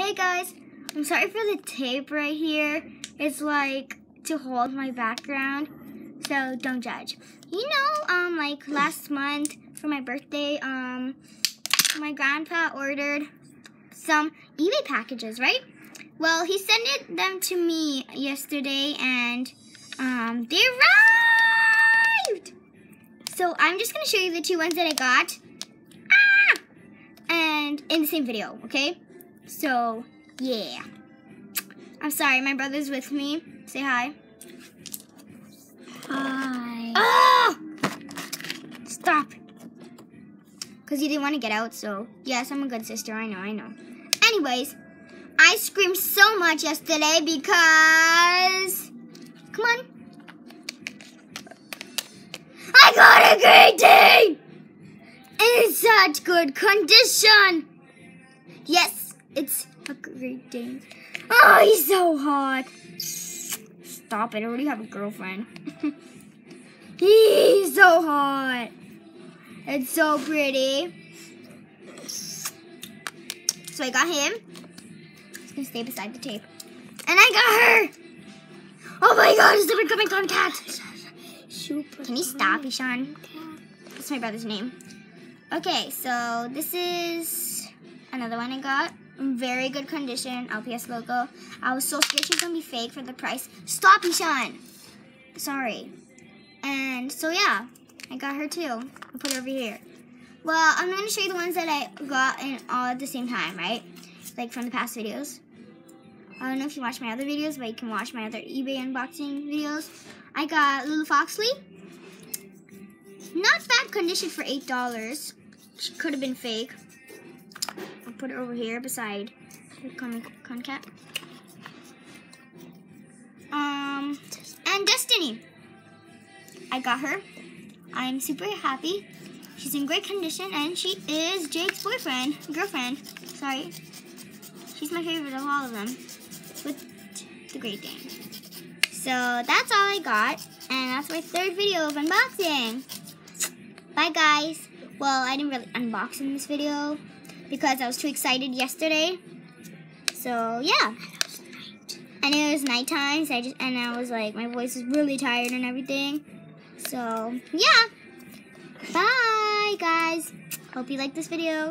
Hey guys, I'm sorry for the tape right here. It's like to hold my background, so don't judge. You know, um, like last month for my birthday, um, my grandpa ordered some eBay packages, right? Well, he sent them to me yesterday, and um, they arrived. So I'm just gonna show you the two ones that I got, ah! and in the same video, okay? So, yeah. I'm sorry, my brother's with me. Say hi. Hi. Oh! Stop. Because you didn't want to get out, so yes, I'm a good sister. I know, I know. Anyways, I screamed so much yesterday because. Come on. I got a Great Dane! In such good condition! Yes, it's a Great Dane. Oh, he's so hot. Stop it, I already have a girlfriend. he's so hot. It's so pretty. So I got him. He's gonna stay beside the tape. And I got her! Oh my god, it's the becoming cat! Super. Can you stop, Ishan? That's my brother's name. Okay, so this is another one I got. Very good condition, LPS logo. I was so scared she's gonna be fake for the price. Stop, Ishan! Sorry. And so yeah, I got her too. I'll put her over here. Well, I'm gonna show you the ones that I got in all at the same time, right? Like from the past videos. I don't know if you watch my other videos, but you can watch my other eBay unboxing videos. I got Lulu Foxley. Not bad condition for $8. She could have been fake. I'll put it over here beside the con Concat. Um, and Destiny. I got her. I'm super happy. She's in great condition, and she is Jake's boyfriend, girlfriend. Sorry. She's my favorite of all of them, with the Great Dane. So that's all I got, and that's my third video of unboxing. Bye, guys. Well, I didn't really unbox in this video because I was too excited yesterday. So yeah. And it was nighttime, so I just and I was like, my voice is really tired and everything. So yeah. Bye, guys. Hope you liked this video.